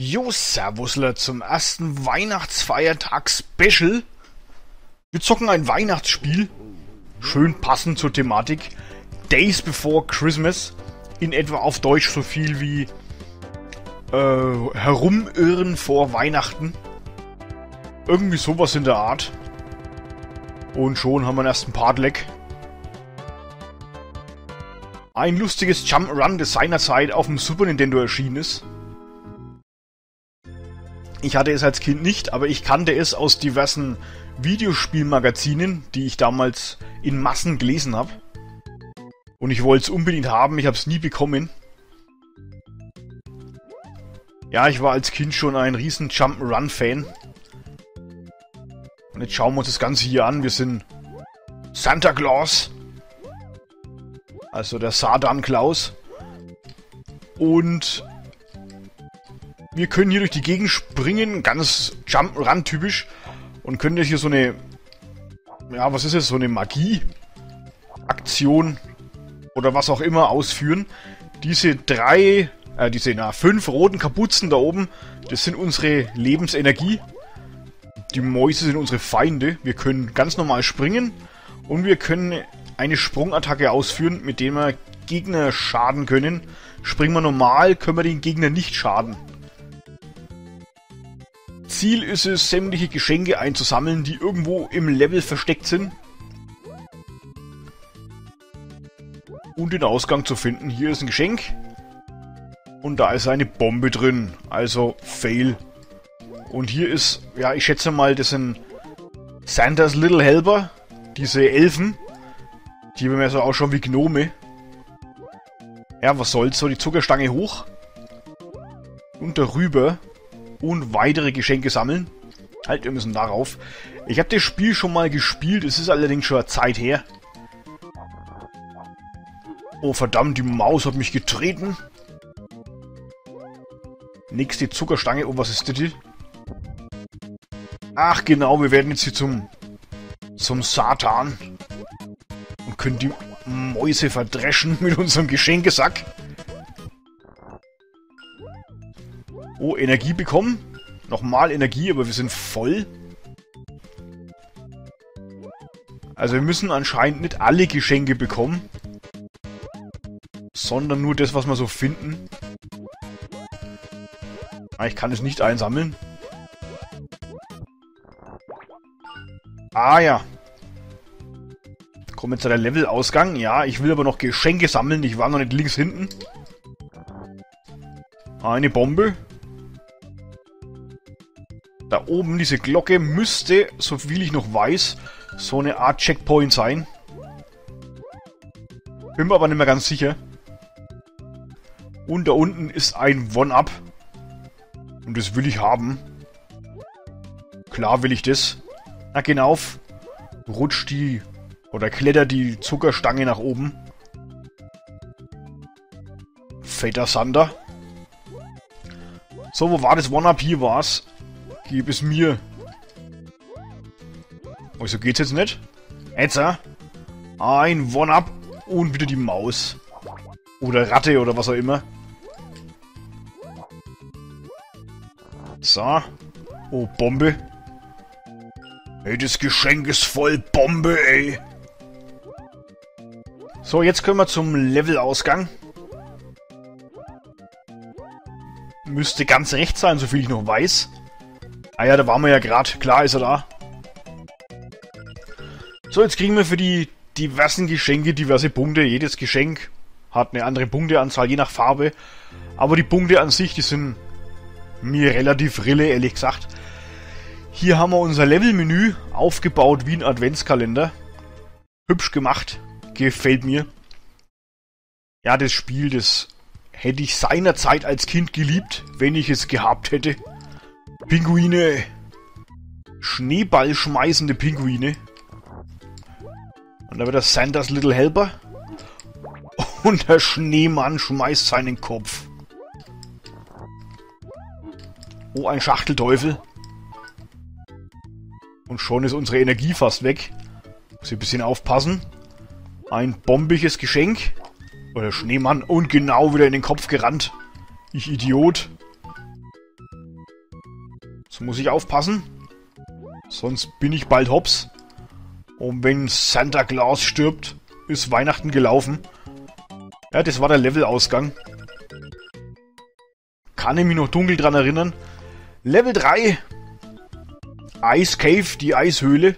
Jo, Servusler zum ersten Weihnachtsfeiertag Special. Wir zocken ein Weihnachtsspiel. Schön passend zur Thematik. Days Before Christmas. In etwa auf Deutsch so viel wie äh, herumirren vor Weihnachten. Irgendwie sowas in der Art. Und schon haben wir den ersten Part leck. Ein lustiges Jump'n'Run, das seinerzeit auf dem Super Nintendo erschienen ist. Ich hatte es als Kind nicht, aber ich kannte es aus diversen Videospielmagazinen, die ich damals in Massen gelesen habe. Und ich wollte es unbedingt haben, ich habe es nie bekommen. Ja, ich war als Kind schon ein riesen Jump'n'Run-Fan. Und jetzt schauen wir uns das Ganze hier an. Wir sind Santa Claus. Also der Sardan Klaus. Und wir können hier durch die Gegend springen, ganz Jump-Run typisch. Und können hier so eine, ja, was ist es, so eine Magie-Aktion oder was auch immer ausführen. Diese drei, äh, diese, na, fünf roten Kapuzen da oben, das sind unsere Lebensenergie. Die Mäuse sind unsere Feinde. Wir können ganz normal springen und wir können eine Sprungattacke ausführen, mit der wir Gegner schaden können. Springen wir normal, können wir den Gegner nicht schaden. Ziel ist es, sämtliche Geschenke einzusammeln, die irgendwo im Level versteckt sind. Und den Ausgang zu finden. Hier ist ein Geschenk. Und da ist eine Bombe drin. Also Fail. Und hier ist, ja, ich schätze mal, das sind Santa's Little Helper. Diese Elfen. Die haben ja so auch schon wie Gnome. Ja, was soll's, so die Zuckerstange hoch. Und darüber und weitere Geschenke sammeln. Halt, wir müssen darauf. Ich habe das Spiel schon mal gespielt, es ist allerdings schon eine Zeit her. Oh verdammt, die Maus hat mich getreten. Nächste Zuckerstange. Oh, was ist das hier? Ach genau, wir werden jetzt hier zum zum Satan und können die Mäuse verdreschen mit unserem Geschenkesack. Oh, Energie bekommen. Nochmal Energie, aber wir sind voll. Also wir müssen anscheinend nicht alle Geschenke bekommen. Sondern nur das, was wir so finden. Ah, ich kann es nicht einsammeln. Ah ja. Kommen zu der Levelausgang. Ja, ich will aber noch Geschenke sammeln. Ich war noch nicht links hinten. Eine Bombe. Da oben, diese Glocke, müsste, so viel ich noch weiß, so eine Art Checkpoint sein. Bin mir aber nicht mehr ganz sicher. Und da unten ist ein One-Up. Und das will ich haben. Klar will ich das. Na, geh auf. Rutscht die oder klettert die Zuckerstange nach oben. Fetter Sander. So, wo war das One-Up? Hier war's. Gib es mir. So geht's jetzt nicht. Jetzt, Ein One-Up und wieder die Maus. Oder Ratte oder was auch immer. So. Oh, Bombe. Ey, das Geschenk ist voll Bombe, ey. So, jetzt können wir zum Levelausgang. Müsste ganz rechts sein, soviel ich noch weiß. Ah ja, da waren wir ja gerade. Klar ist er da. So, jetzt kriegen wir für die diversen Geschenke diverse Punkte. Jedes Geschenk hat eine andere Punkteanzahl, je nach Farbe. Aber die Punkte an sich, die sind mir relativ rille, ehrlich gesagt. Hier haben wir unser Levelmenü aufgebaut wie ein Adventskalender. Hübsch gemacht. Gefällt mir. Ja, das Spiel, das hätte ich seinerzeit als Kind geliebt, wenn ich es gehabt hätte. Pinguine. Schneeball schmeißende Pinguine. Und da wird das Santa's Little Helper. Und der Schneemann schmeißt seinen Kopf. Oh, ein Schachtelteufel. Und schon ist unsere Energie fast weg. Muss ein bisschen aufpassen. Ein bombiges Geschenk. Oder Schneemann. Und genau wieder in den Kopf gerannt. Ich Idiot. Jetzt muss ich aufpassen. Sonst bin ich bald hops. Und wenn Santa Claus stirbt, ist Weihnachten gelaufen. Ja, das war der Levelausgang. Kann ich mich noch dunkel dran erinnern. Level 3. Ice Cave, die Eishöhle.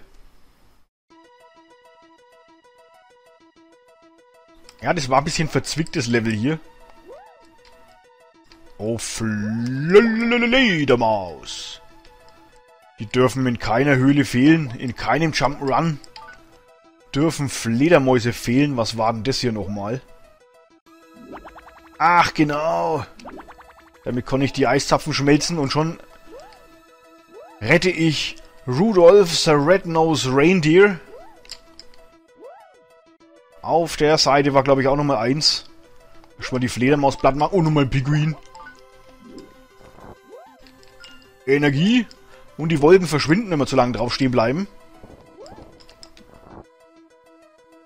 Ja, das war ein bisschen verzwicktes Level hier. Oh, Fledermaus. Die dürfen in keiner Höhle fehlen, in keinem Jump'n'Run. Dürfen Fledermäuse fehlen. Was war denn das hier nochmal? Ach, genau. Damit konnte ich die Eiszapfen schmelzen und schon rette ich Rudolph the Red-Nosed Reindeer. Auf der Seite war, glaube ich, auch nochmal eins. Schon mal die Fledermaus platt machen. Oh, nochmal ein Pinguin. Energie. Und die Wolken verschwinden, wenn wir zu lange drauf stehen bleiben.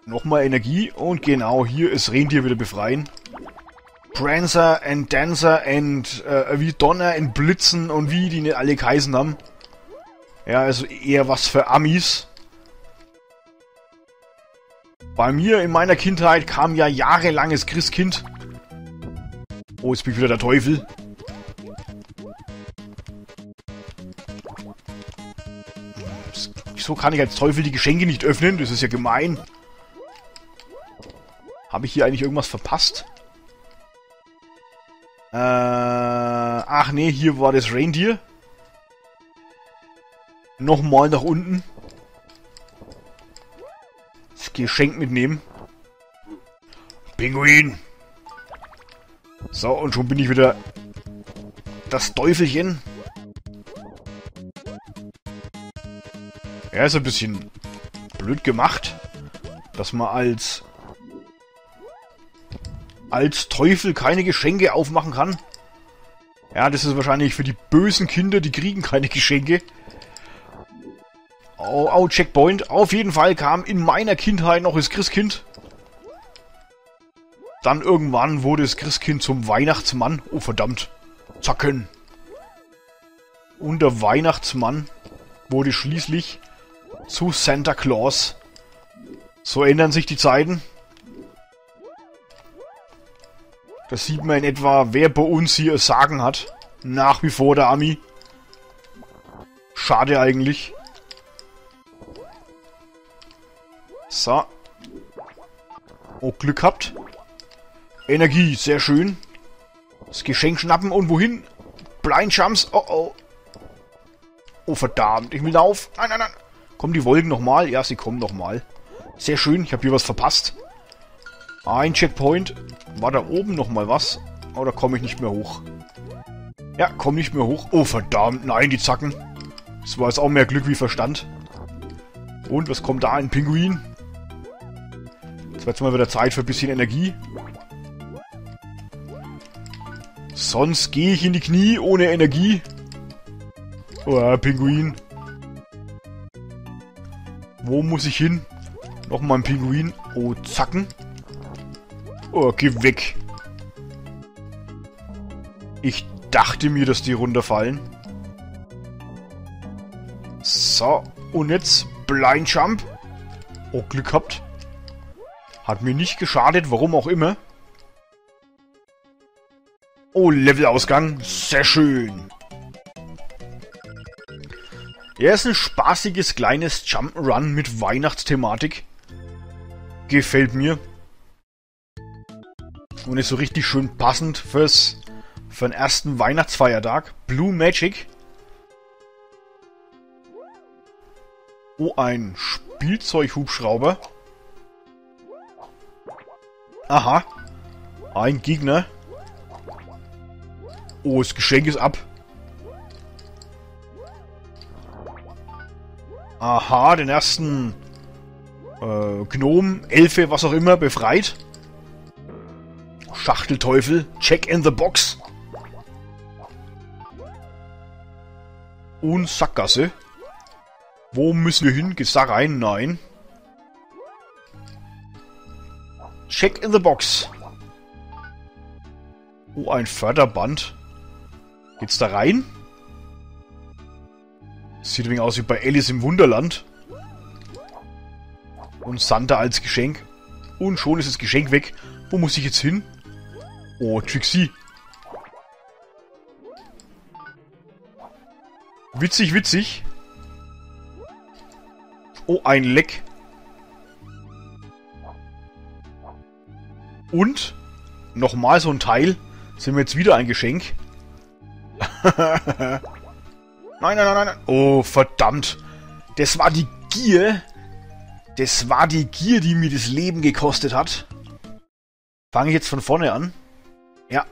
Nochmal Energie. Und genau, hier ist Rentier wieder befreien. Prancer and Dancer and äh, wie Donner and Blitzen und wie die nicht alle geheißen haben. Ja, also eher was für Amis. Bei mir in meiner Kindheit kam ja jahrelanges Christkind. Oh, jetzt bin ich wieder der Teufel. Wieso kann ich als Teufel die Geschenke nicht öffnen? Das ist ja gemein. Habe ich hier eigentlich irgendwas verpasst? Äh, ach nee, hier war das Reindeer. Nochmal nach unten. Geschenk mitnehmen. Pinguin. So, und schon bin ich wieder das Teufelchen. Er ist ein bisschen blöd gemacht, dass man als als Teufel keine Geschenke aufmachen kann. Ja, das ist wahrscheinlich für die bösen Kinder, die kriegen keine Geschenke. Oh, oh, Checkpoint. Auf jeden Fall kam in meiner Kindheit noch das Christkind. Dann irgendwann wurde das Christkind zum Weihnachtsmann. Oh, verdammt. Zacken. Und der Weihnachtsmann wurde schließlich zu Santa Claus. So ändern sich die Zeiten. Das sieht man in etwa, wer bei uns hier Sagen hat. Nach wie vor der Ami. Schade eigentlich. So. Oh, Glück habt. Energie, sehr schön. Das Geschenk schnappen und wohin? Blind Jumps, oh oh. Oh verdammt, ich will auf. Nein, nein, nein. Kommen die Wolken nochmal? Ja, sie kommen nochmal. Sehr schön, ich habe hier was verpasst. Ein Checkpoint. War da oben nochmal was? Oder komme ich nicht mehr hoch? Ja, komm nicht mehr hoch. Oh verdammt, nein, die Zacken. Das war jetzt auch mehr Glück wie Verstand. Und was kommt da? Ein Pinguin? Jetzt wird mal wieder Zeit für ein bisschen Energie. Sonst gehe ich in die Knie ohne Energie. Oh, Pinguin. Wo muss ich hin? Nochmal ein Pinguin. Oh, Zacken. Oh, geh weg. Ich dachte mir, dass die runterfallen. So, und jetzt Blind Jump. Oh, Glück habt. Hat mir nicht geschadet, warum auch immer. Oh, Levelausgang. Sehr schön. Er ist ein spaßiges kleines Jump'n'Run mit Weihnachtsthematik. Gefällt mir. Und ist so richtig schön passend fürs für den ersten Weihnachtsfeiertag. Blue Magic. Oh, ein Spielzeughubschrauber. Aha. Ein Gegner. Oh, das Geschenk ist ab. Aha, den ersten äh, Gnom, Elfe, was auch immer, befreit. Schachtelteufel, check in the box. Und Sackgasse. Wo müssen wir hin? Geht's da rein? Nein. Check in the box. Oh, ein Förderband. Geht's da rein? Sieht ein wenig aus wie bei Alice im Wunderland. Und Santa als Geschenk. Und schon ist das Geschenk weg. Wo muss ich jetzt hin? Oh, Trixie. Witzig, witzig. Oh, ein Leck. Und nochmal so ein Teil. Sind wir jetzt wieder ein Geschenk. nein, nein, nein, nein. Oh, verdammt. Das war die Gier. Das war die Gier, die mir das Leben gekostet hat. Fange ich jetzt von vorne an. Ja.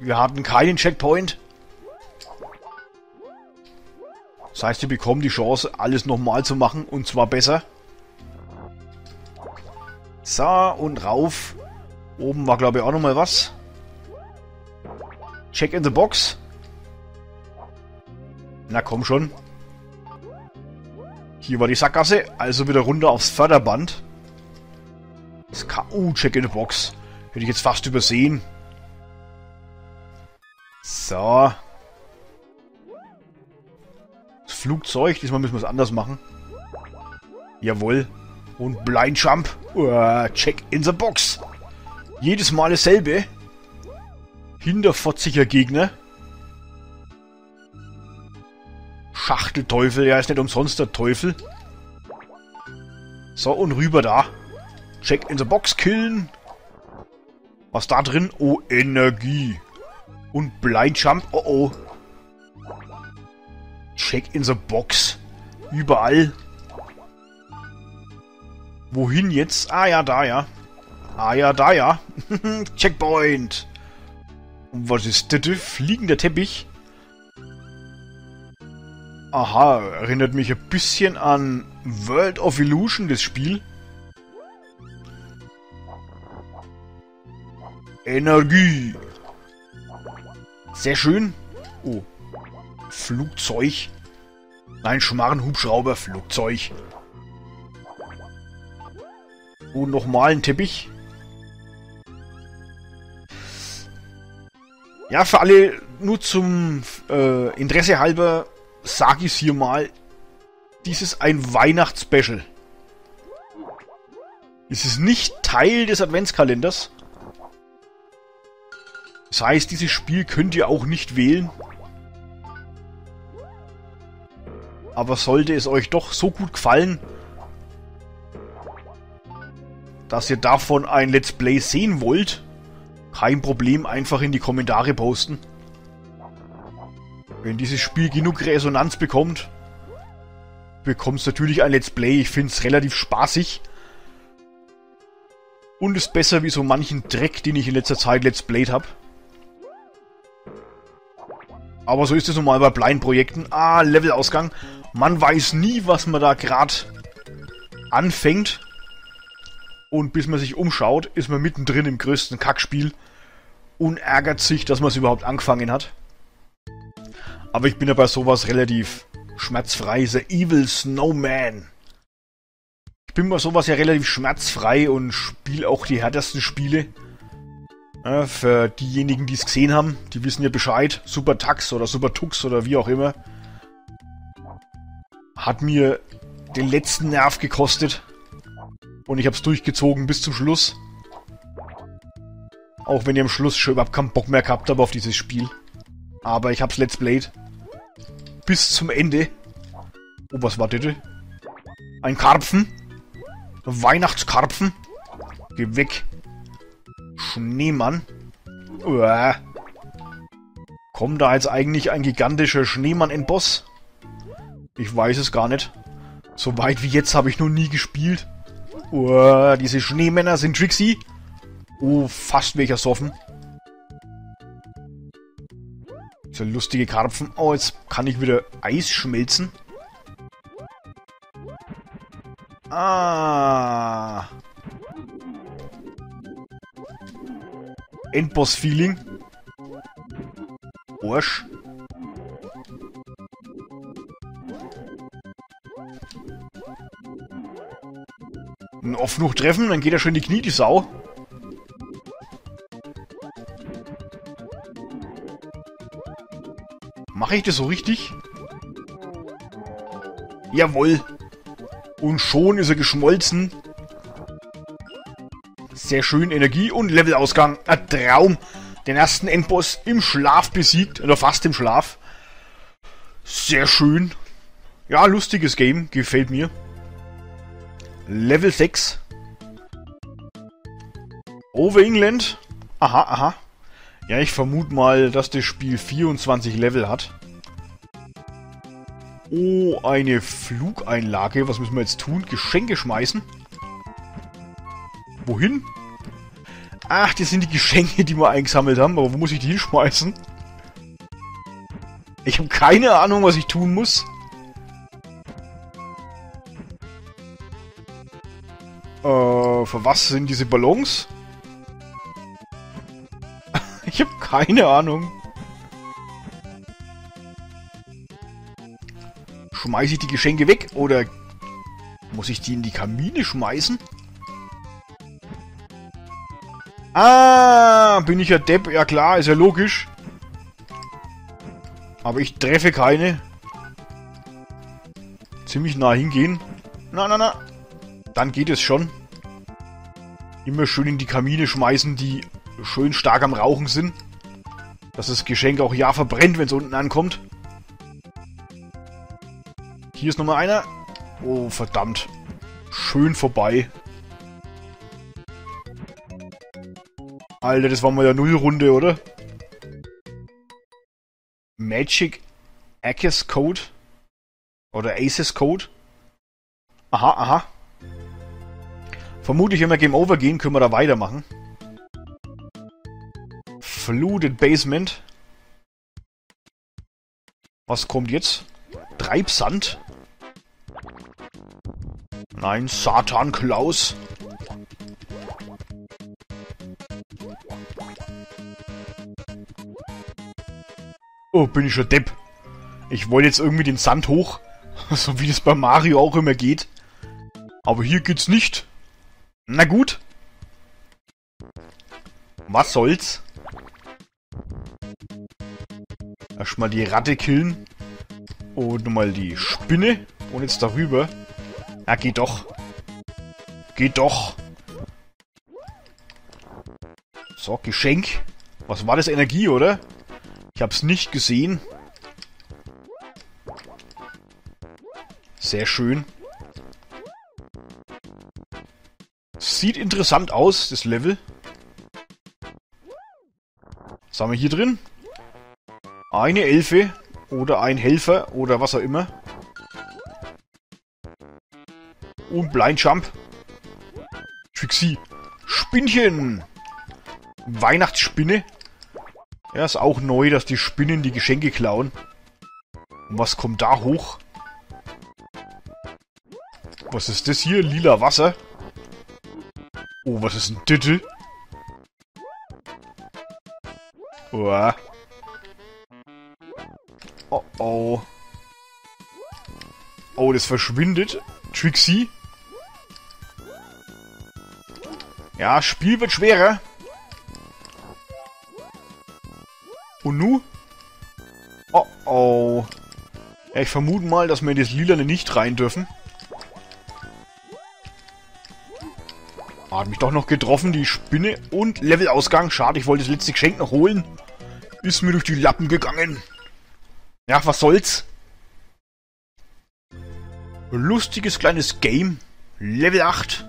Wir hatten keinen Checkpoint. Das heißt, wir bekommen die Chance, alles nochmal zu machen. Und zwar besser. So, und rauf. Oben war, glaube ich, auch nochmal was. Check in the box. Na komm schon. Hier war die Sackgasse, also wieder runter aufs Förderband. Das KU Check in the Box. Hätte ich jetzt fast übersehen. So. Das Flugzeug, diesmal müssen wir es anders machen. Jawohl. Und Blind Jump. Uh, check in the Box. Jedes Mal dasselbe. Hinterfotziger Gegner. Schachtelteufel, ja, ist nicht umsonst der Teufel. So, und rüber da. Check in the Box killen. Was da drin? Oh, Energie. Und Blind Jump. Oh, oh. Check in the Box. Überall. Wohin jetzt? Ah ja, da ja. Ah ja, da ja. Checkpoint. Und was ist das? Fliegender Teppich. Aha, erinnert mich ein bisschen an World of Illusion, das Spiel. Energie. Sehr schön. Oh. Flugzeug. Nein, Schmarren, Hubschrauber, Flugzeug. Und nochmal ein Teppich. Ja, für alle nur zum äh, Interesse halber sage ich es hier mal. Dies ist ein Weihnachtsspecial. Es ist nicht Teil des Adventskalenders. Das heißt, dieses Spiel könnt ihr auch nicht wählen. Aber sollte es euch doch so gut gefallen, dass ihr davon ein Let's Play sehen wollt, kein Problem, einfach in die Kommentare posten. Wenn dieses Spiel genug Resonanz bekommt, bekommt es natürlich ein Let's Play. Ich finde es relativ spaßig. Und ist besser wie so manchen Dreck, den ich in letzter Zeit Let's Played habe. Aber so ist es nun mal bei Blind-Projekten. Ah, Levelausgang. Man weiß nie, was man da gerade anfängt. Und bis man sich umschaut, ist man mittendrin im größten Kackspiel und ärgert sich, dass man es überhaupt angefangen hat. Aber ich bin ja bei sowas relativ schmerzfrei. The Evil Snowman. Ich bin bei sowas ja relativ schmerzfrei und spiele auch die härtesten Spiele. Ja, für diejenigen, die es gesehen haben, die wissen ja Bescheid. Super Tax oder Super Tux oder wie auch immer. Hat mir den letzten Nerv gekostet. Und ich habe es durchgezogen bis zum Schluss. Auch wenn ich am Schluss schon überhaupt keinen Bock mehr gehabt habe auf dieses Spiel. Aber ich hab's Let's Played. Bis zum Ende. Oh, was war das? Ein Karpfen. Weihnachtskarpfen. Geh weg. Schneemann. Uah. Kommt da jetzt eigentlich ein gigantischer Schneemann-Endboss? Ich weiß es gar nicht. So weit wie jetzt habe ich noch nie gespielt. Uh, diese Schneemänner sind Trixie. Oh, fast welcher soffen. So lustige Karpfen. Oh, jetzt kann ich wieder Eis schmelzen. Ah. Endboss-Feeling. Arsch. Oft noch treffen, dann geht er schon in die Knie, die Sau. Mache ich das so richtig? Jawohl. Und schon ist er geschmolzen. Sehr schön Energie und Levelausgang. Ein Traum. Den ersten Endboss im Schlaf besiegt. Oder fast im Schlaf. Sehr schön. Ja, lustiges Game. Gefällt mir. Level 6. Over England. Aha, aha. Ja, ich vermute mal, dass das Spiel 24 Level hat. Oh, eine Flugeinlage. Was müssen wir jetzt tun? Geschenke schmeißen. Wohin? Ach, das sind die Geschenke, die wir eingesammelt haben. Aber wo muss ich die hinschmeißen? Ich habe keine Ahnung, was ich tun muss. Äh, für was sind diese Ballons? ich habe keine Ahnung. Schmeiße ich die Geschenke weg oder muss ich die in die Kamine schmeißen? Ah, bin ich ja Depp? Ja klar, ist ja logisch. Aber ich treffe keine. Ziemlich nah hingehen. Na, na, na. Dann geht es schon. Immer schön in die Kamine schmeißen, die schön stark am Rauchen sind. Dass das Geschenk auch ja verbrennt, wenn es unten ankommt. Hier ist nochmal einer. Oh, verdammt. Schön vorbei. Alter, das war mal ja Nullrunde, oder? Magic Aces Code? Oder Aces Code? Aha, aha. Vermutlich, wenn wir Game Over gehen, können wir da weitermachen. Flooded Basement. Was kommt jetzt? Treibsand? Nein, Satan Klaus. Oh, bin ich schon Depp. Ich wollte jetzt irgendwie den Sand hoch. So wie das bei Mario auch immer geht. Aber hier geht's nicht. Na gut. Was soll's? Erstmal die Ratte killen. Und nochmal die Spinne. Und jetzt darüber. Ja, geht doch. Geht doch. So, Geschenk. Was war das? Energie, oder? Ich hab's nicht gesehen. Sehr schön. Sieht interessant aus, das Level. Was haben wir hier drin? Eine Elfe oder ein Helfer oder was auch immer. Und Blind Jump. Trixie. Spinnchen. Weihnachtsspinne. Ja, ist auch neu, dass die Spinnen die Geschenke klauen. Und was kommt da hoch? Was ist das hier? Lila Wasser? Oh, was ist ein Dittel? Uah. Oh oh. Oh, das verschwindet. Trixie. Ja, Spiel wird schwerer. Und nu? Oh oh. Ja, ich vermute mal, dass wir in das Lilane nicht rein dürfen. Hat mich doch noch getroffen, die Spinne. Und Levelausgang. Schade, ich wollte das letzte Geschenk noch holen. Ist mir durch die Lappen gegangen. Ja, was soll's? Lustiges kleines Game. Level 8.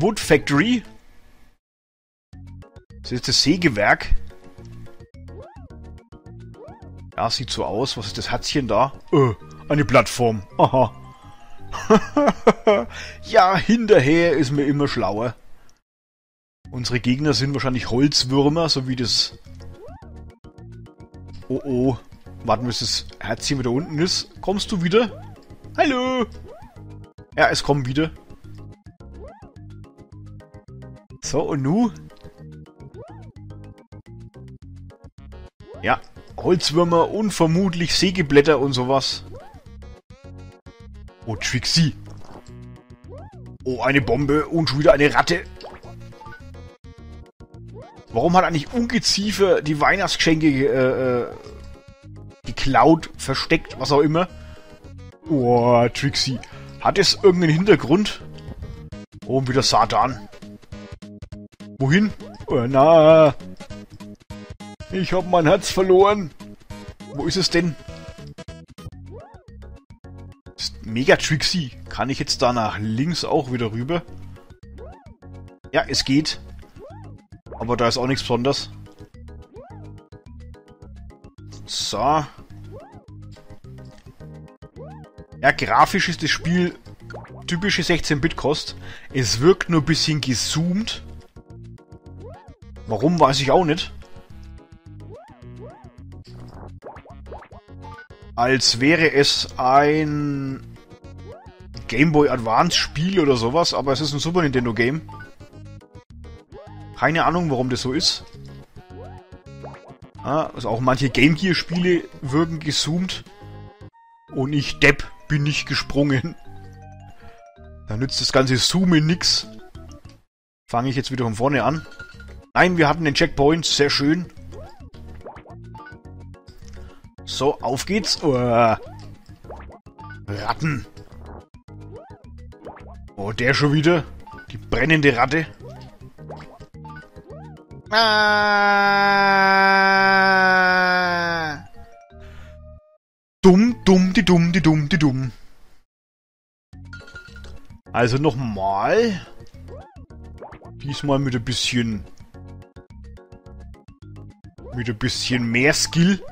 Wood Factory. Das ist das Sägewerk. Ja, sieht so aus. Was ist das Herzchen da? Äh, eine Plattform. Aha. ja, hinterher ist mir immer schlauer. Unsere Gegner sind wahrscheinlich Holzwürmer, so wie das... Oh oh. Warten, bis das Herzchen wieder unten ist. Kommst du wieder? Hallo! Ja, es kommt wieder. So, und nu? Ja, Holzwürmer und vermutlich Sägeblätter und sowas. Oh, Trixie. Oh, eine Bombe und schon wieder eine Ratte. Warum hat eigentlich Ungeziefer die Weihnachtsgeschenke äh, äh, geklaut, versteckt, was auch immer? Oh, Trixie. Hat es irgendeinen Hintergrund? Oh, wieder Satan. Wohin? Oh, na. Ich hab mein Herz verloren. Wo ist es denn? Ist mega Trixie. Kann ich jetzt da nach links auch wieder rüber? Ja, es geht. Aber da ist auch nichts Besonderes. So. Ja, grafisch ist das Spiel typische 16-Bit-Kost. Es wirkt nur ein bisschen gezoomt. Warum, weiß ich auch nicht. Als wäre es ein Game Boy Advance Spiel oder sowas, aber es ist ein Super Nintendo Game. Keine Ahnung, warum das so ist. Ah, also auch manche Game Gear Spiele wirken gezoomt. Und ich Depp bin nicht gesprungen. Da nützt das ganze Zoomen nix. Fange ich jetzt wieder von vorne an. Nein, wir hatten den Checkpoint. Sehr schön. So, auf geht's. Oh. Ratten. Oh, der schon wieder. Die brennende Ratte. Ah. Dumm, dumm, die dumm, die dumm, die dumm. Also nochmal. Diesmal mit ein bisschen... Mit ein bisschen mehr Skill.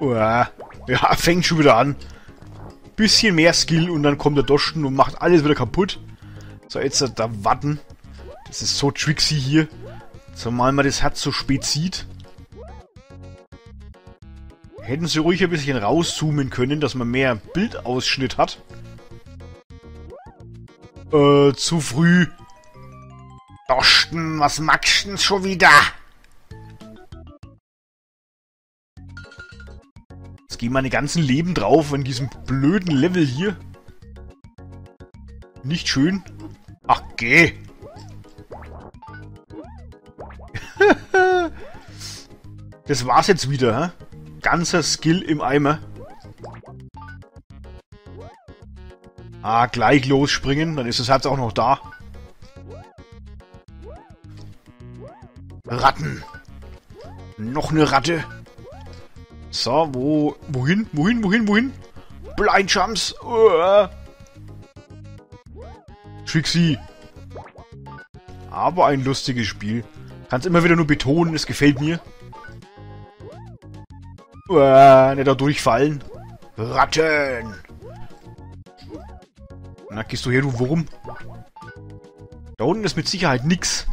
Uah. Ja, fängt schon wieder an. Bisschen mehr Skill und dann kommt der Doschen und macht alles wieder kaputt. So, jetzt da warten. Das ist so tricksy hier. Zumal man das Herz so spät sieht. Hätten sie ruhig ein bisschen rauszoomen können, dass man mehr Bildausschnitt hat. Äh, zu früh. Dorsten, was magst du denn schon wieder? Jetzt gehen meine ganzen Leben drauf in diesem blöden Level hier. Nicht schön. Ach, geh. das war's jetzt wieder, hä? Ganzer Skill im Eimer. Ah, gleich losspringen, dann ist das Herz auch noch da. Ratten. Noch eine Ratte. So, wo, wohin, wohin, wohin, wohin? Blind Jumps. Uh. Trixie. Aber ein lustiges Spiel. Kannst immer wieder nur betonen, es gefällt mir. Uh, nicht da durchfallen. Ratten. Na, gehst du her, du Wurm. Da unten ist mit Sicherheit nix.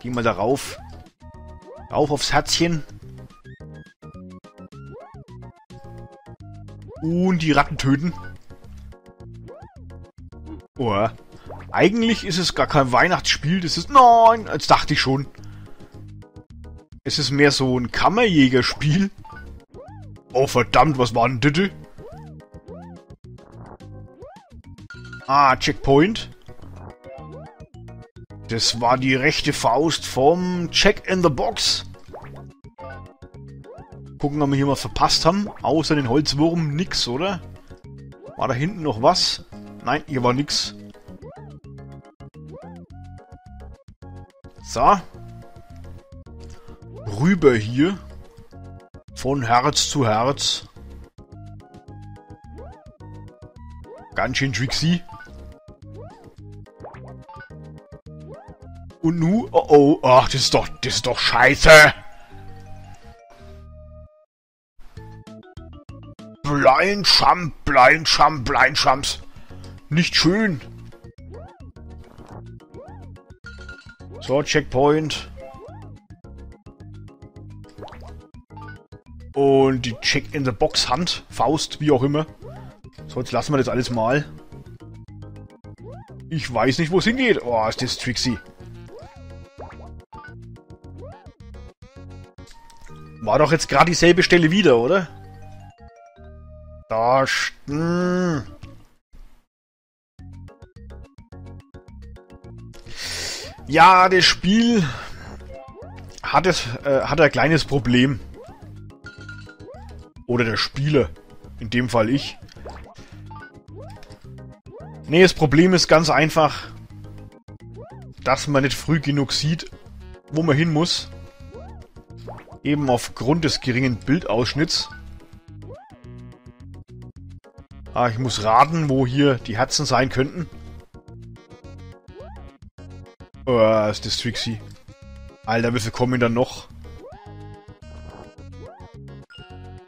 Geh mal da rauf. Rauf aufs Herzchen. Und die Ratten töten. Oh. Eigentlich ist es gar kein Weihnachtsspiel. Das ist... Nein, jetzt dachte ich schon. Es ist mehr so ein Kammerjägerspiel. Oh verdammt, was war denn das? Ah, Checkpoint. Das war die rechte Faust vom Check in the Box. Gucken, ob wir hier mal verpasst haben. Außer den Holzwurm nix, oder? War da hinten noch was? Nein, hier war nix. So. Rüber hier. Von Herz zu Herz. Ganz schön tricksy. Und nu? Oh oh, ach, das ist doch, das ist doch scheiße. Jump, Blind Jumps. Nicht schön. So, Checkpoint. Und die Check-in-the-Box-Hand, Faust, wie auch immer. So, jetzt lassen wir das alles mal. Ich weiß nicht, wo es hingeht. Oh, ist das Trixie. War doch jetzt gerade dieselbe Stelle wieder, oder? Hm. Ja, das Spiel hat, es, äh, hat ein kleines Problem. Oder der Spieler. In dem Fall ich. Nee, das Problem ist ganz einfach, dass man nicht früh genug sieht, wo man hin muss. Eben aufgrund des geringen Bildausschnitts. Ah, ich muss raten, wo hier die Herzen sein könnten. Oh, ist das Trixie. Alter, wie viel kommen dann noch?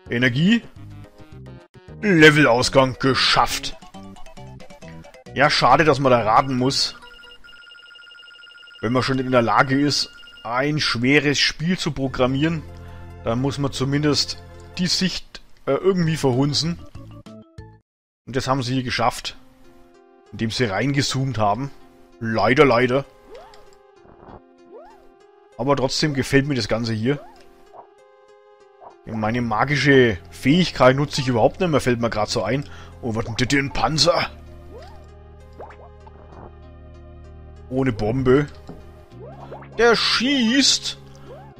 Energie. Levelausgang geschafft. Ja, schade, dass man da raten muss. Wenn man schon in der Lage ist, ein schweres Spiel zu programmieren, dann muss man zumindest die Sicht äh, irgendwie verhunzen. Und das haben sie hier geschafft. Indem sie reingezoomt haben. Leider, leider. Aber trotzdem gefällt mir das Ganze hier. Meine magische Fähigkeit nutze ich überhaupt nicht mehr, fällt mir gerade so ein. Oh, was denn das ein Panzer? Ohne Bombe. Der schießt.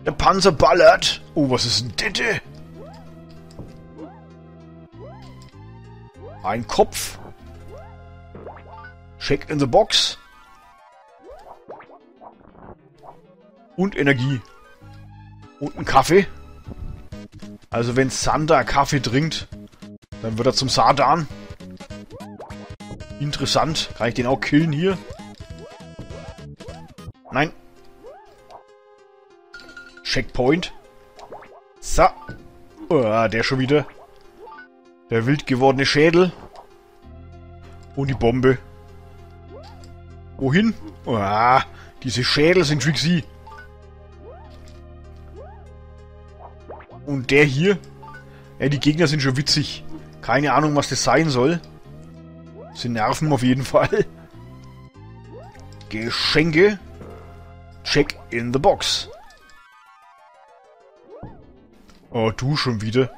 Der Panzer ballert. Oh, was ist denn das? Ein Kopf. Check in the box. Und Energie. Und ein Kaffee. Also wenn Sander Kaffee trinkt, dann wird er zum Sardan. Interessant. Kann ich den auch killen hier? Nein. Checkpoint. So. Oh, der schon wieder. Der wild gewordene Schädel. Und die Bombe. Wohin? Oh, diese Schädel sind Trixie. Und der hier. Ja, die Gegner sind schon witzig. Keine Ahnung, was das sein soll. Sie nerven auf jeden Fall. Geschenke. Check in the box. Oh, du schon wieder.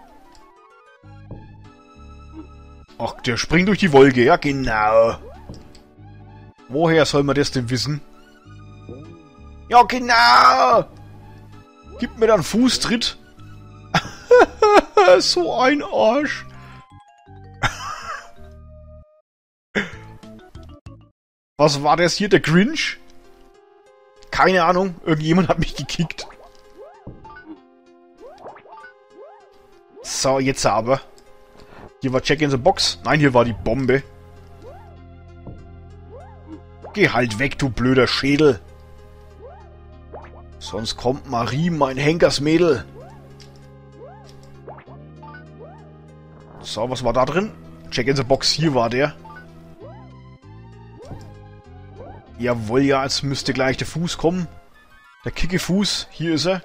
Ach, der springt durch die Wolke. Ja, genau. Woher soll man das denn wissen? Ja, genau. Gib mir dann Fußtritt. so ein Arsch. Was war das hier? Der Grinch? Keine Ahnung. Irgendjemand hat mich gekickt. So, jetzt aber. Hier war Check in the Box. Nein, hier war die Bombe. Geh halt weg, du blöder Schädel. Sonst kommt Marie, mein Henkersmädel. So, was war da drin? Check in the Box, hier war der. Jawohl, ja, jetzt müsste gleich der Fuß kommen. Der Kickefuß, hier ist er.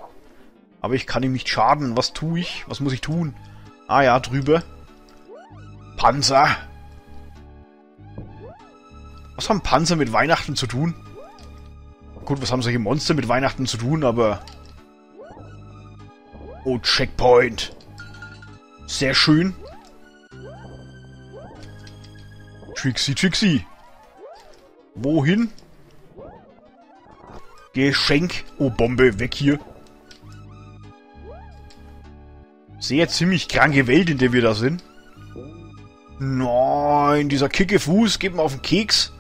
Aber ich kann ihm nicht schaden. Was tue ich? Was muss ich tun? Ah ja, drüber. Panzer. Was haben Panzer mit Weihnachten zu tun? Gut, was haben solche Monster mit Weihnachten zu tun, aber... Oh, Checkpoint. Sehr schön. Trixie, Trixie. Wohin? Geschenk. Oh, Bombe, weg hier. Sehr ziemlich kranke Welt, in der wir da sind. Nein, dieser Kickefuß geht mir auf den Keks.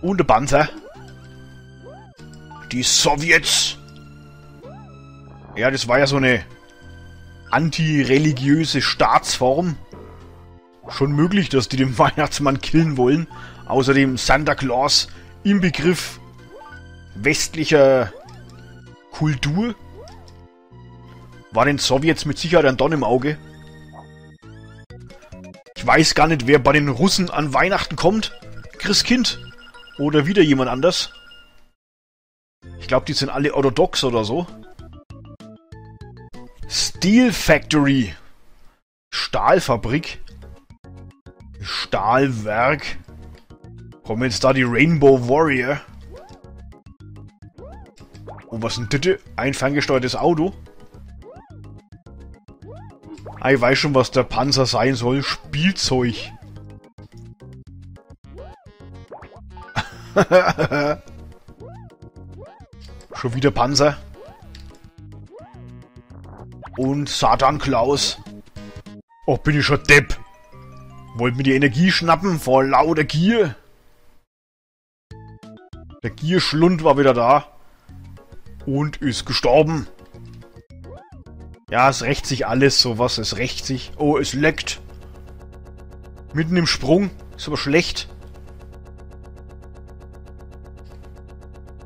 Und der Panzer. Die Sowjets. Ja, das war ja so eine antireligiöse Staatsform. Schon möglich, dass die den Weihnachtsmann killen wollen. Außerdem Santa Claus im Begriff westlicher Kultur. War den Sowjets mit Sicherheit ein Don im Auge. Ich weiß gar nicht, wer bei den Russen an Weihnachten kommt. Christkind. Oder wieder jemand anders. Ich glaube, die sind alle orthodox oder so. Steel Factory. Stahlfabrik. Stahlwerk. Kommen jetzt da die Rainbow Warrior. Und was sind das? Ein ferngesteuertes Auto? Ich weiß schon, was der Panzer sein soll. Spielzeug. schon wieder Panzer. Und Satan Klaus. Oh, bin ich schon Depp. Wollt mir die Energie schnappen vor lauter Gier? Der Gierschlund war wieder da. Und ist gestorben. Ja, es rächt sich alles, sowas. Es rächt sich. Oh, es leckt. Mitten im Sprung. Ist aber schlecht.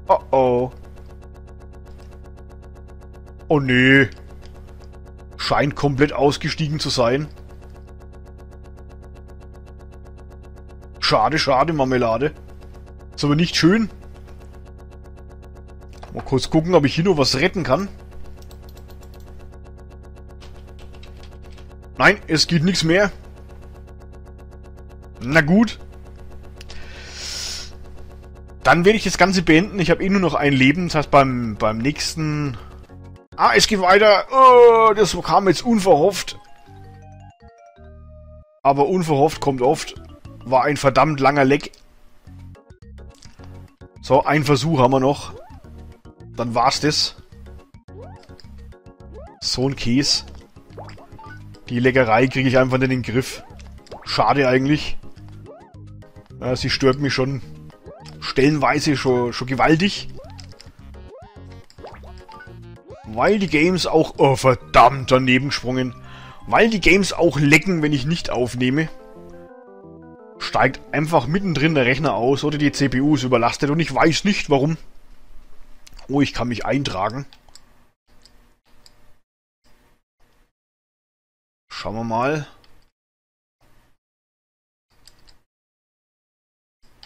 Oh oh. Oh nee. Scheint komplett ausgestiegen zu sein. Schade, schade, Marmelade. Ist aber nicht schön. Mal kurz gucken, ob ich hier noch was retten kann. Nein, es geht nichts mehr. Na gut. Dann werde ich das Ganze beenden. Ich habe eh nur noch ein Leben. Das heißt, beim, beim nächsten... Ah, es geht weiter. Oh, das kam jetzt unverhofft. Aber unverhofft kommt oft. War ein verdammt langer Leck. So, ein Versuch haben wir noch. Dann war's das. So ein Käse. Die Leckerei kriege ich einfach nicht in den Griff. Schade eigentlich. Ja, sie stört mich schon stellenweise schon, schon gewaltig. Weil die Games auch... Oh, verdammt, daneben gesprungen. Weil die Games auch lecken, wenn ich nicht aufnehme. Steigt einfach mittendrin der Rechner aus oder die CPU ist überlastet und ich weiß nicht warum. Oh, ich kann mich eintragen. Schauen wir mal.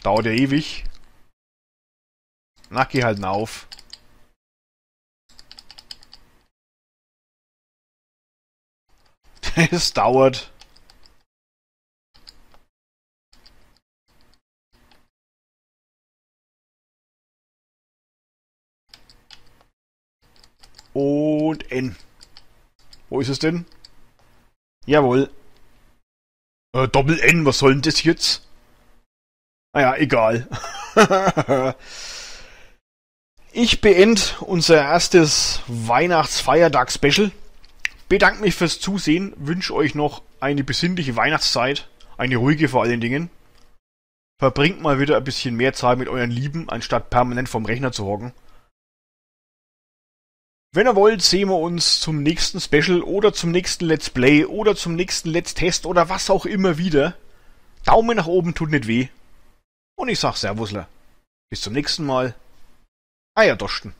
Dauert ja ewig. Na, geh halt auf. Es dauert. Und N. Wo ist es denn? Jawohl. Äh, Doppel N, was soll denn das jetzt? Naja, egal. ich beende unser erstes Weihnachtsfeiertag-Special. Bedanke mich fürs Zusehen, wünsche euch noch eine besinnliche Weihnachtszeit, eine ruhige vor allen Dingen. Verbringt mal wieder ein bisschen mehr Zeit mit euren Lieben, anstatt permanent vom Rechner zu hocken. Wenn ihr wollt, sehen wir uns zum nächsten Special oder zum nächsten Let's Play oder zum nächsten Let's Test oder was auch immer wieder. Daumen nach oben tut nicht weh. Und ich sag Servusler. Bis zum nächsten Mal. Eierdosten.